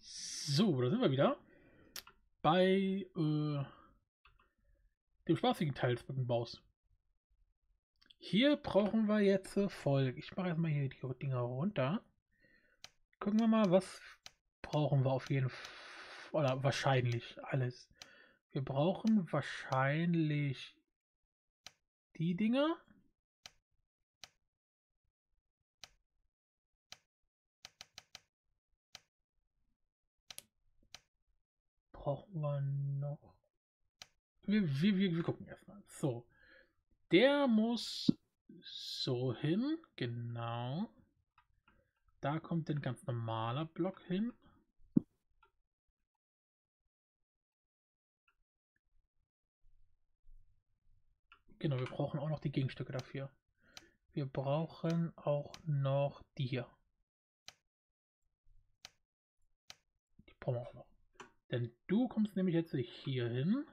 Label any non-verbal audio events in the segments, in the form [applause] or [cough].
So, da sind wir wieder. Bei äh, dem spaßigen Teil des Brückenbaus. Hier brauchen wir jetzt Volk. Ich mache erstmal hier die Dinger runter. Gucken wir mal, was brauchen wir auf jeden Fall. Oder wahrscheinlich alles. Wir brauchen wahrscheinlich die Dinger. Brauchen wir noch? Wir, wir, wir, wir gucken erstmal. So. Der muss so hin. Genau. Da kommt ein ganz normaler Block hin. Genau, wir brauchen auch noch die Gegenstücke dafür. Wir brauchen auch noch die hier. Die brauchen wir auch noch. Denn du kommst nämlich jetzt hier hin.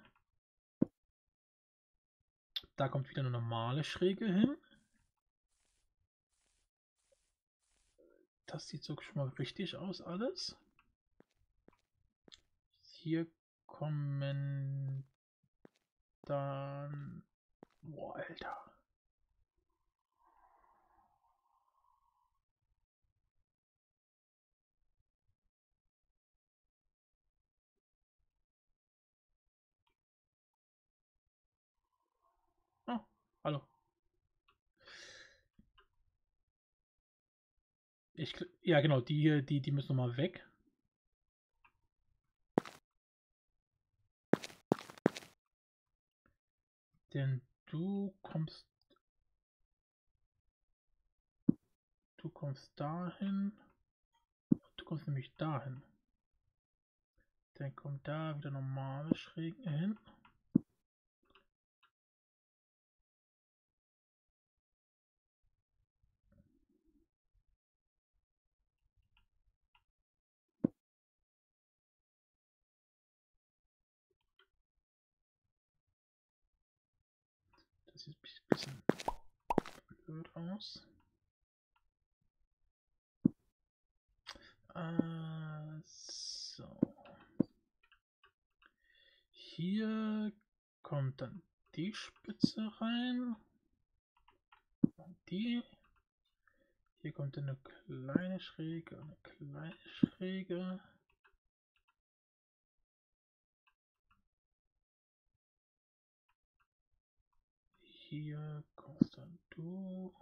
Da kommt wieder eine normale Schräge hin. Das sieht so schon mal richtig aus alles. Hier kommen dann... Boah, Alter. Hallo. Ich, ja, genau, die hier, die, die müssen nochmal weg. Denn du kommst. Du kommst dahin. Du kommst nämlich dahin. Dann kommt da wieder normale Schrägen hin. Das sieht ein bisschen blöd aus. Äh, so. Hier kommt dann die Spitze rein. Und die. Hier kommt eine kleine Schräge, eine kleine Schräge. Hier du.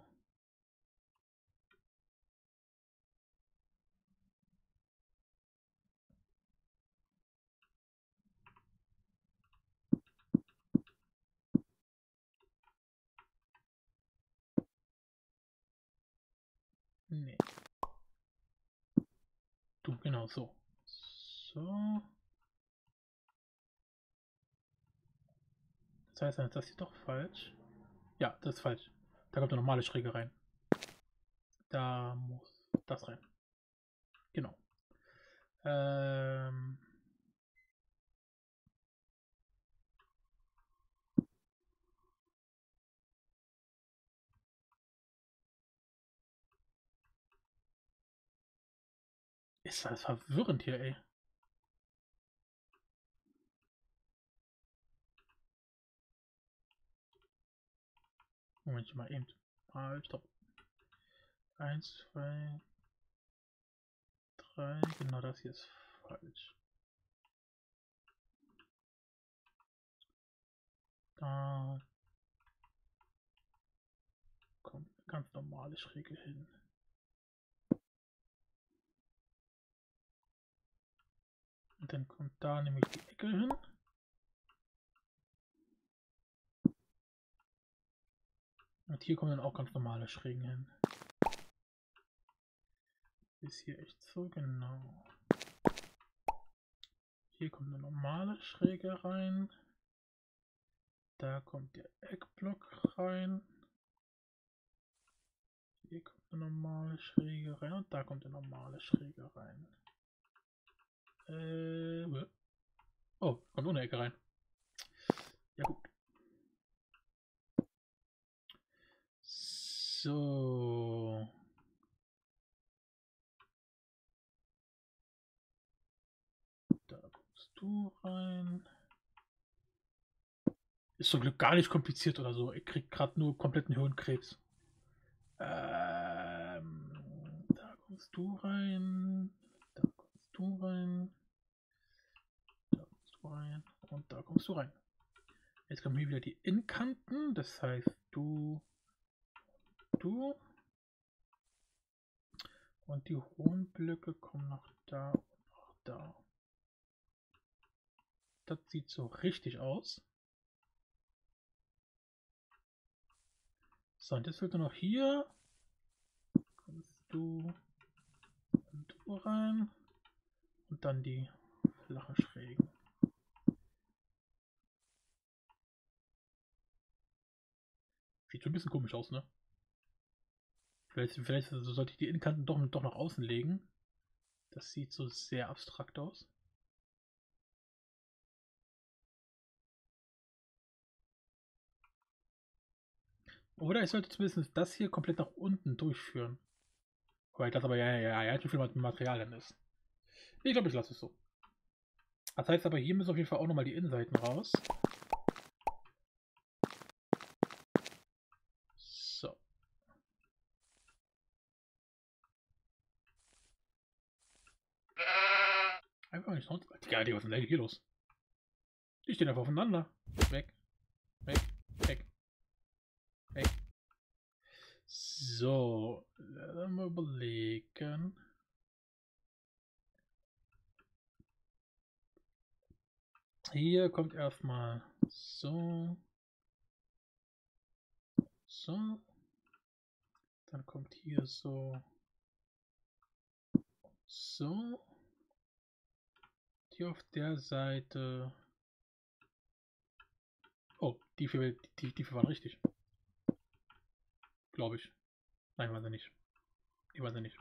Nee. Du, genau so. So. Das heißt, ist das hier doch falsch. Ja, das ist falsch. Da kommt eine normale Schräge rein. Da muss das rein. Genau. Ähm ist das verwirrend hier, ey. Moment mal eben. Mal, stopp. Eins, zwei, drei. Genau das hier ist falsch. Da kommt eine ganz normale Schräge hin. Und dann kommt da nämlich die Ecke hin. Und hier kommen dann auch ganz normale Schrägen hin. Ist hier echt so, genau. Hier kommt eine normale Schräge rein. Da kommt der Eckblock rein. Hier kommt eine normale Schräge rein und da kommt eine normale Schräge rein. Äh, oh, kommt ohne Ecke rein. Ja gut. So. du rein. Ist zum Glück gar nicht kompliziert oder so. Ich krieg gerade nur kompletten Hirnkrebs. Ähm, da kommst du rein. Da kommst du rein. Da kommst du rein. Und da kommst du rein. Jetzt kommen hier wieder die Inkanten. Das heißt, du, du. Und die hohen Blöcke kommen nach da und nach da. Das sieht so richtig aus. So, und jetzt wird nur noch hier. Kommst du und du rein. Und dann die flachen Schrägen. Sieht schon ein bisschen komisch aus, ne? Vielleicht, vielleicht sollte ich die Innenkanten doch, doch nach außen legen. Das sieht so sehr abstrakt aus. Oder ich sollte zumindest das hier komplett nach unten durchführen. Weil das aber ja, ja, ja, ja, zu viel Material dann ist. Ich glaube, ich lasse es so. Das heißt aber, hier müssen auf jeden Fall auch nochmal die Innenseiten raus. So. Einfach nicht sonst. Ja, die, was ist denn hier los? Die stehen einfach aufeinander. Weg. Weg. Weg. Weg. So. Lass mal überlegen. Hier kommt erstmal so. So. Dann kommt hier so. So. Hier auf der Seite. Oh, die vier, die, die vier waren richtig. Glaube ich. Nein, war sie nicht. Die war sie nicht.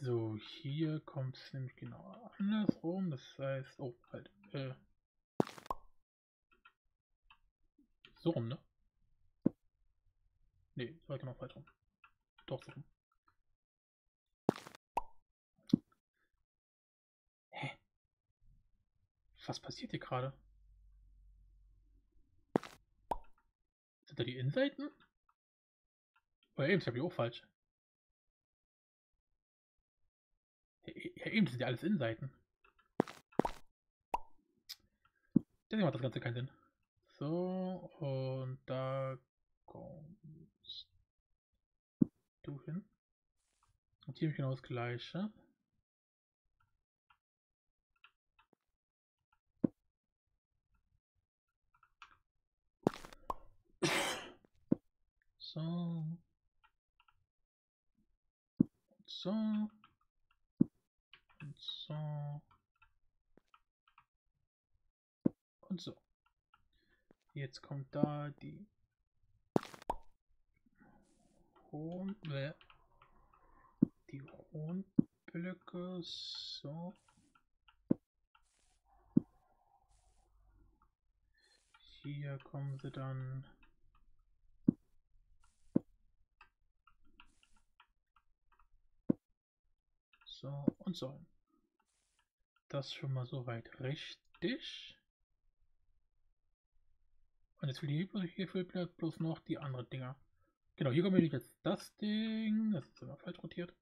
So, hier kommt es nämlich genau andersrum. Das heißt, oh, halt, äh, so rum, ne? Ne, war genau falsch rum. Doch, so rum. Was passiert hier gerade? Sind da die Innenseiten? Oder eben, ich habe die auch falsch. Ja, eben, das sind ja alles Innenseiten. Deswegen macht das Ganze keinen Sinn. So, und da kommst du hin. Und hier genau das gleiche. So. So. Und so. Und so. Jetzt kommt da die hohen, die hohen Blöcke. So. Hier kommen sie dann so und so. Das schon mal soweit richtig. Jetzt will hier, hier fehlt bloß noch die anderen Dinger. Genau, hier kommt jetzt das Ding. Das ist immer falsch rotiert.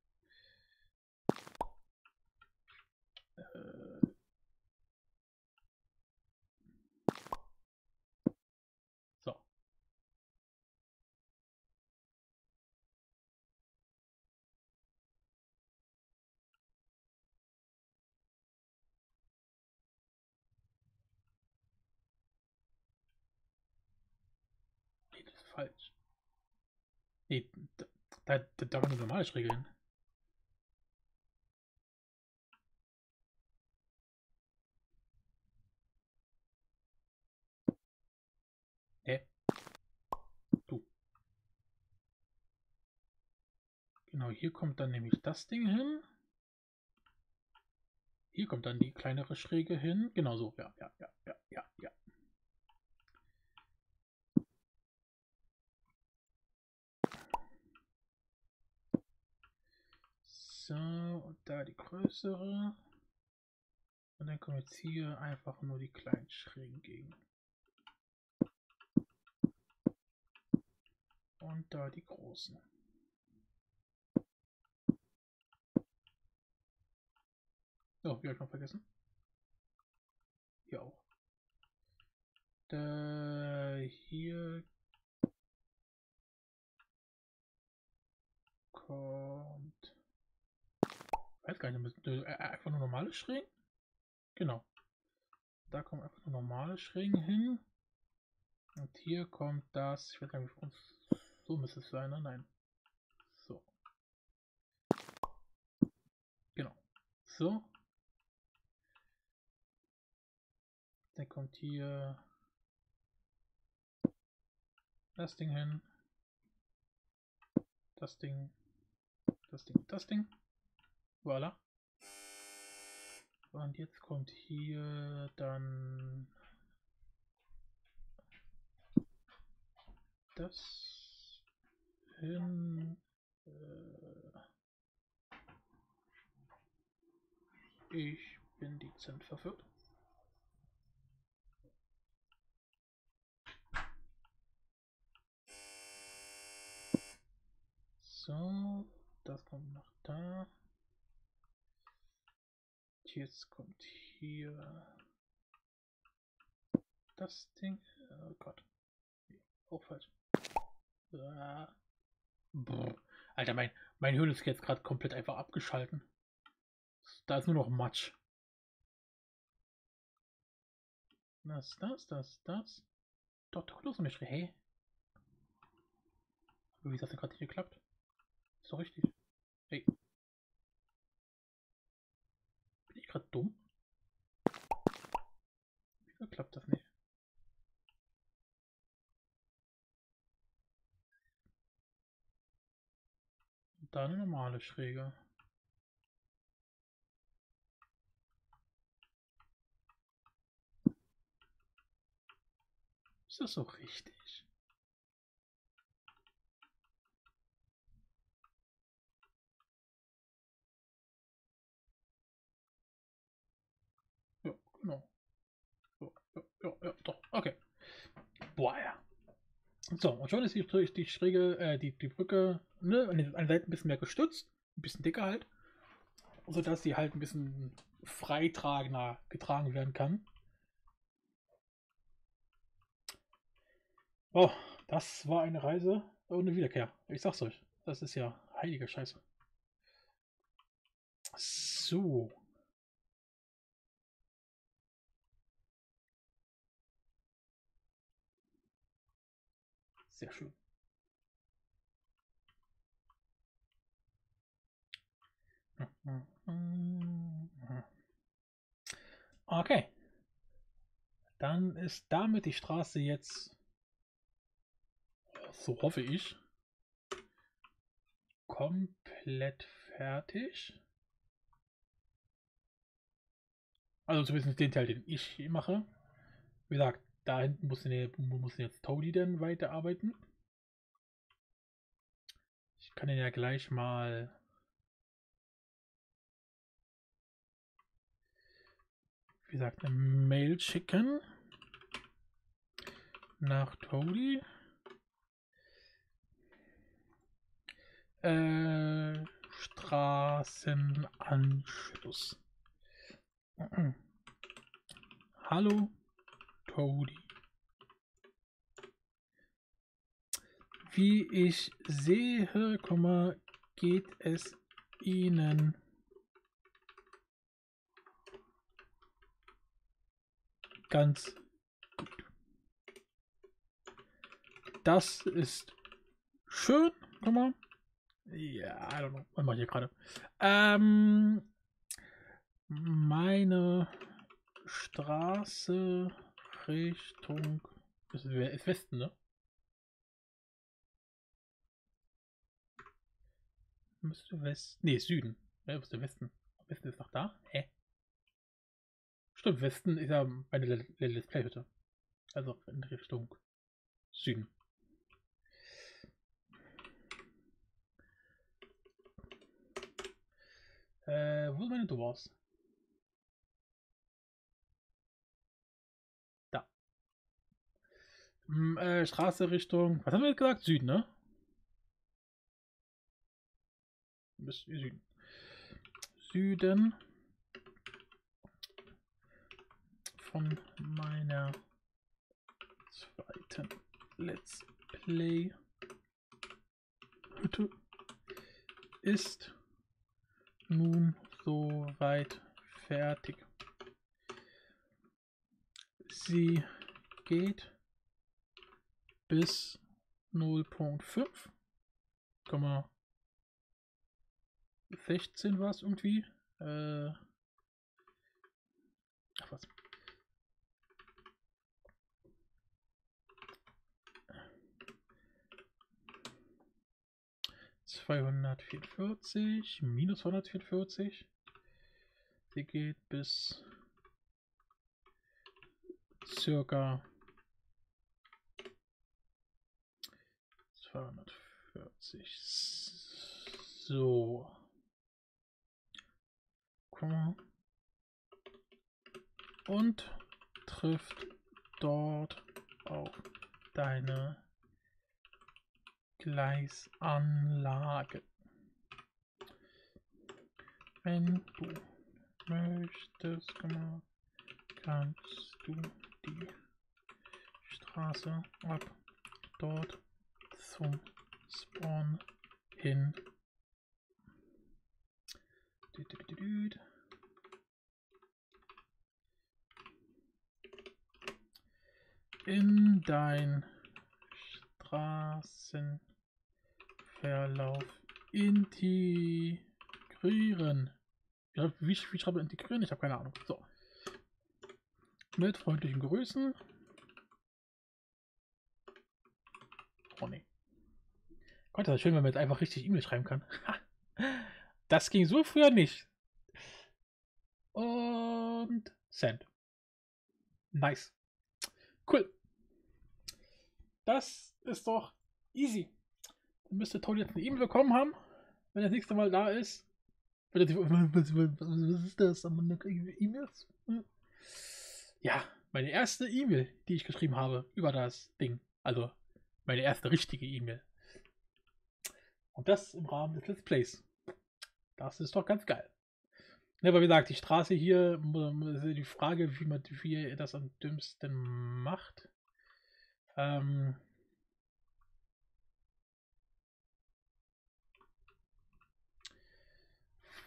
Äh falsch. Nee, da, da, da, da waren normale Schräge hin. Hä? Du. Genau, hier kommt dann nämlich das Ding hin. Hier kommt dann die kleinere Schräge hin. Genau so, ja, ja, ja, ja, ja, ja. So, und da die größere. Und dann kommen jetzt hier einfach nur die kleinen Schrägen gegen. Und da die großen. Oh, wie habe ich noch vergessen? Hier auch. Da hier kommt. Weiß gar nicht, äh, einfach nur normale Schrägen? Genau. Da kommen einfach nur normale Schrägen hin. Und hier kommt das. Ich weiß gar nicht, so müsste es sein, ne? Nein. So. Genau. So. Dann kommt hier das Ding hin. Das Ding. Das Ding. Das Ding. Voila. Und jetzt kommt hier dann das hin. Äh, ich bin dezent verführt. So, das kommt nach da. Jetzt kommt hier das Ding. Oh Gott. Auch falsch. Alter, mein, mein Hirn ist jetzt gerade komplett einfach abgeschalten. Da ist nur noch Matsch. Das, das, das, das. Doch, doch, los nicht. Hey. Wie ist das denn gerade nicht geklappt? Ist doch richtig. Hey. Gerade dumm? Wieso klappt das nicht? Und da eine normale Schräge. Ist das so richtig? Genau. Ja, ja, ja, ja, doch. Okay. Boah. So, und schon ist die, die schräge, äh, die, die Brücke ne, an den Seiten ein bisschen mehr gestützt, ein bisschen dicker halt, sodass sie halt ein bisschen freitragender getragen werden kann. Oh, das war eine Reise ohne Wiederkehr. Ich sag's euch, das ist ja heilige Scheiße. So. Sehr schön. Okay. Dann ist damit die Straße jetzt, so hoffe ich, komplett fertig. Also zumindest den Teil, den ich mache. Wie gesagt, da hinten muss, muss jetzt Toadie dann weiterarbeiten. Ich kann ihn ja gleich mal wie gesagt eine Mail schicken nach Toadie. Äh, Straßenanschluss. [clears throat] Hallo Cody. Wie ich sehe, geht es Ihnen ganz gut. Das ist schön. Ja, I don't know. Was mache ich hier gerade? Ähm, meine Straße Richtung. Das ist Westen, ne? Müsste Westen. Ne, Süden. Ja, müsste Westen. Westen ist noch da? Hä? Stimmt, Westen ist ja meine Let's Play-Hütte. Also in Richtung Süden. Äh, wo sind meine Doors? Äh, Straße Richtung, was haben wir gesagt? Süden, ne? Bis Süden. Süden von meiner zweiten Let's Play Hütte ist nun soweit fertig. Sie geht bis 0.5, 16 war es irgendwie. Äh, ach was. Zweihundertvierundvierzig minus 144. Sie geht bis circa 240. So. Und trifft dort auf deine Gleisanlage. Wenn du möchtest, kannst du die Straße ab dort zum Spawn hin in dein Straßenverlauf integrieren. Wie, wie schreibe integrieren? Ich habe keine Ahnung. So. Mit freundlichen Grüßen. Oh ne. Gott, das ist schön, wenn man jetzt einfach richtig E-Mail schreiben kann. [laughs] Das ging so früher nicht. Und Send. Nice. Cool. Das ist doch easy. Dann müsste Tony jetzt eine E-Mail bekommen haben, wenn er das nächste Mal da ist. [laughs] Was, ist das? E-Mails? Ja, meine erste E-Mail, die ich geschrieben habe über das Ding. Also meine erste richtige E-Mail. Und das im Rahmen des Let's Plays. Das ist doch ganz geil. Ja, aber wie gesagt, die Straße hier, die Frage, wie man wie das am dümmsten macht. Ähm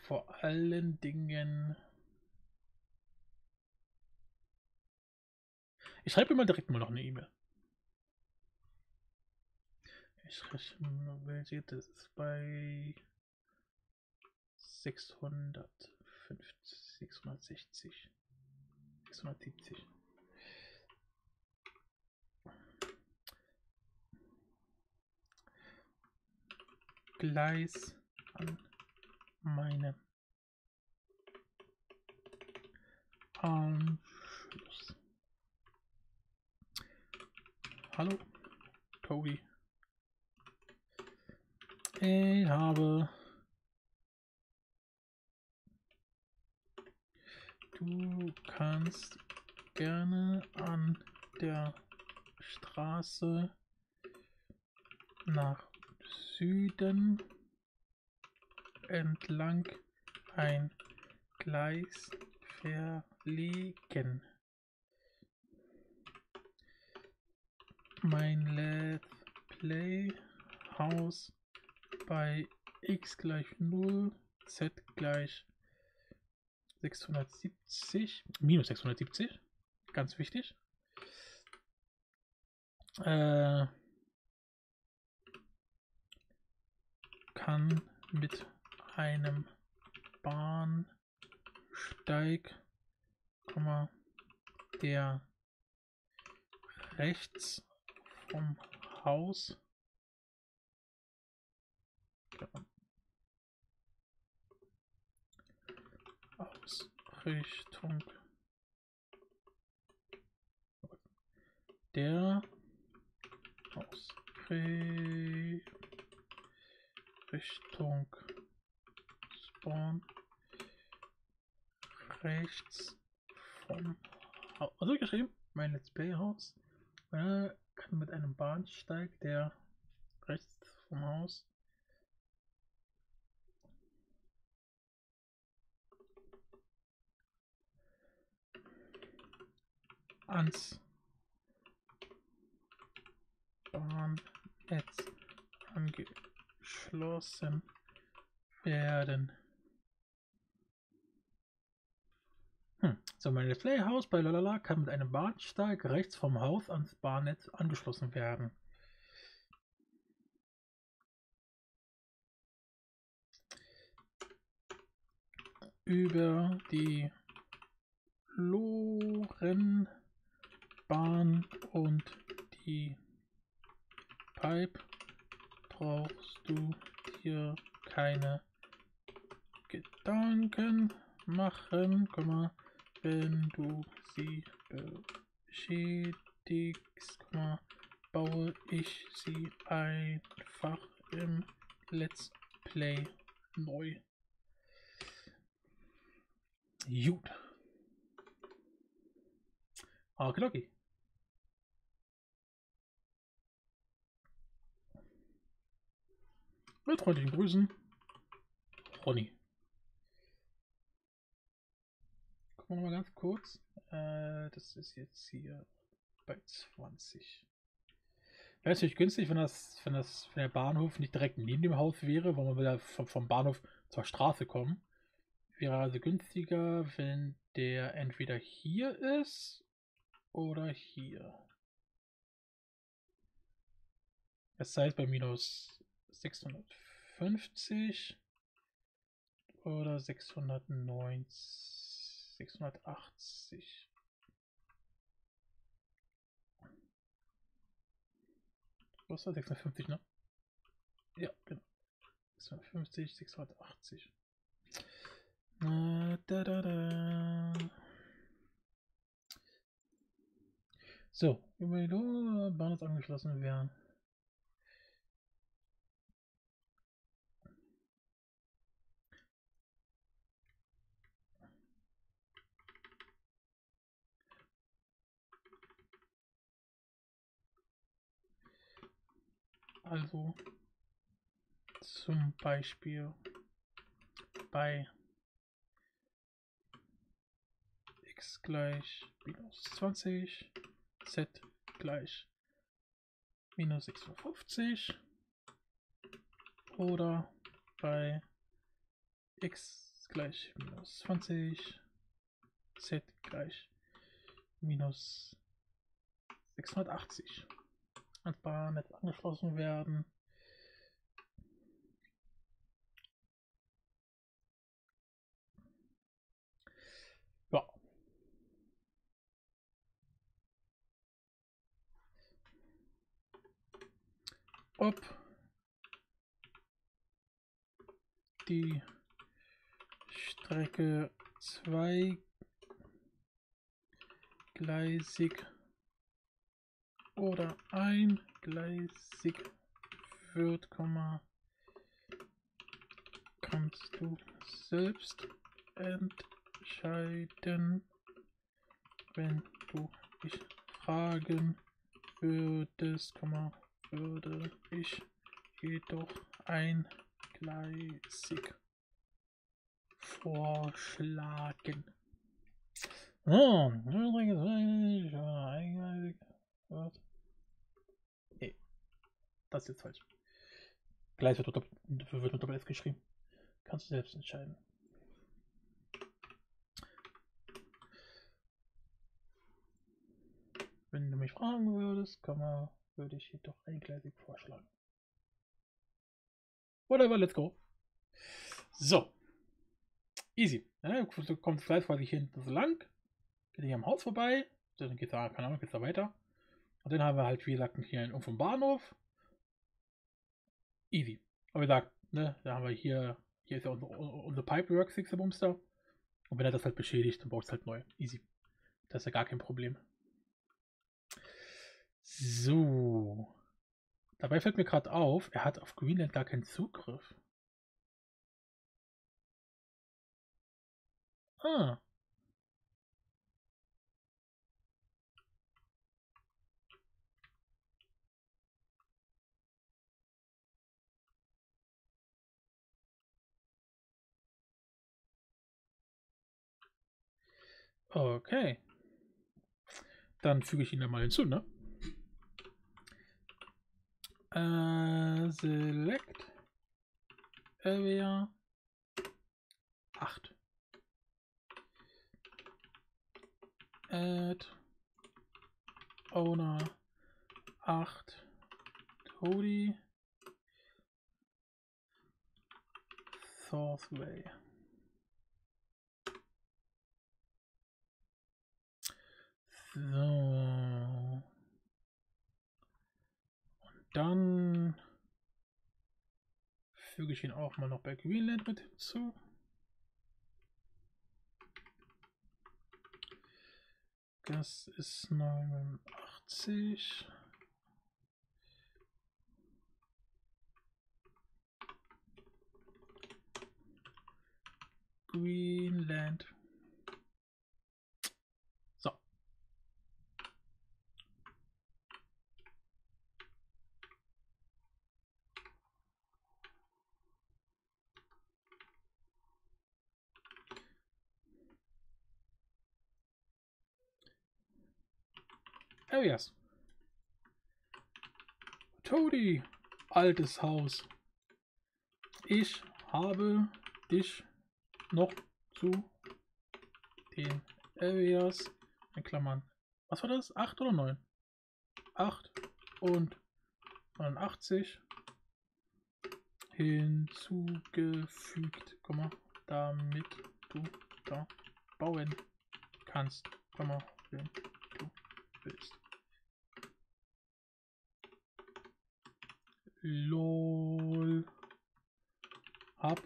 vor allen Dingen. Ich schreibe immer direkt mal noch eine E-Mail. Ich rechne, welche das ist bei 650, 660, 670. Gleis an meinem Anschluss. Hallo, Tobi. Ich habe Du kannst gerne an der Straße nach Süden entlang ein Gleis verlegen. Mein Let's Play Haus bei x gleich 0, z gleich 670, minus 670, ganz wichtig. Äh, kann mit einem Bahnsteig, der rechts vom Haus Ausrichtung der Ausrichtung Spawn rechts vom Haus. Also geschrieben, mein Let's Play Haus. Äh, kann mit einem Bahnsteig, der rechts vom Haus ans Bahnnetz angeschlossen werden. Hm. So, mein Let's Play Haus bei Lalala kann mit einem Bahnsteig rechts vom Haus ans Bahnnetz angeschlossen werden. Über die Lorenbahn und die Pipe brauchst du dir keine Gedanken machen, wenn du sie beschädigst, baue ich sie einfach im Let's Play neu. Gut. Okay, Mit freundlichen Grüßen. Ronny. Gucken wir mal ganz kurz. Äh, das ist jetzt hier bei 20. Wäre natürlich günstig, wenn das, wenn das, wenn der Bahnhof nicht direkt neben dem Haus wäre, wo man wieder vom, vom Bahnhof zur Straße kommen. Wäre also günstiger, wenn der entweder hier ist oder hier. Das heißt bei minus 650 oder 690, 680. Was war 650, ne? Ja, genau. 650, 680. Da, da, da. So, über die Bahn ist angeschlossen werden. Also zum Beispiel bei x gleich minus 20 z gleich minus 56 oder bei x gleich minus 20 z gleich minus 680 ans Bahnnetz angeschlossen werden. Ob die Strecke zweigleisig oder eingleisig wird, kannst du selbst entscheiden, wenn du mich fragen würdest, würde ich jedoch eingleisig vorschlagen. Oh, eingleisig. Was? Nee. Das ist jetzt falsch. Gleich wird, doppel, wird mit Doppel F geschrieben. Kannst du selbst entscheiden. Wenn du mich fragen würdest, kann man, würde ich jedoch eingleisig vorschlagen. Whatever, let's go. So. Easy. Ja, kommt gleich quasi hier hinten so lang. Geht hier am Haus vorbei. Dann geht da, keine Ahnung, geht's da weiter. Und dann haben wir halt, wie gesagt, hier einen vom Bahnhof. Easy. Aber wie gesagt, ne, da haben wir hier, hier ist ja unser, unser Pipework Sixer Bumster. Und wenn er das halt beschädigt, dann braucht es halt neu. Easy. Das ist ja gar kein Problem. So. Dabei fällt mir gerade auf, er hat auf Greenland gar keinen Zugriff. Ah. Okay. Dann füge ich ihn da mal hinzu, ne? Äh, select Area 8. Add Owner 8 Cody Sourceway. So. Und dann füge ich ihn auch mal noch bei Greenland mit hinzu. Das ist 89. Greenland. Areas. Todi, altes Haus. Ich habe dich noch zu den Areas, in Klammern, was war das? 8 oder 9? 8 und 89 hinzugefügt, damit du da bauen kannst, wenn du willst. LOL. Hab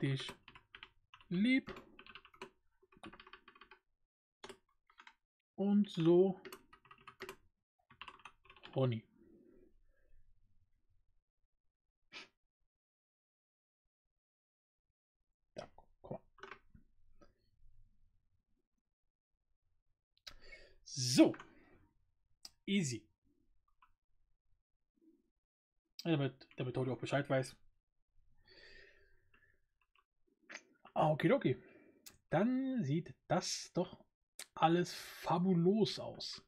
dich lieb. Und so mal. So. Easy. Damit, damit Todi auch Bescheid weiß. Okay, okay. Dann sieht das doch alles fabulos aus.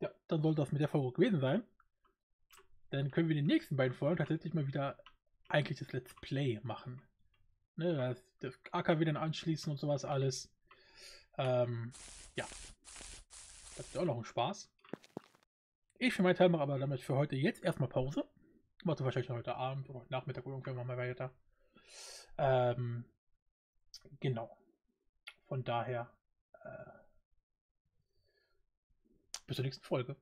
Ja, dann soll das mit der Folge gewesen sein. Dann können wir in den nächsten beiden Folgen tatsächlich mal wieder eigentlich das Let's Play machen. Ne, das, das AKW dann anschließen und sowas alles. Ähm, ja. Das ist auch noch ein Spaß. Ich für meinen Teil mache aber damit für heute jetzt erstmal Pause. Mache wahrscheinlich heute Abend oder Nachmittag irgendwann mal weiter. Ähm, genau. Von daher äh, bis zur nächsten Folge.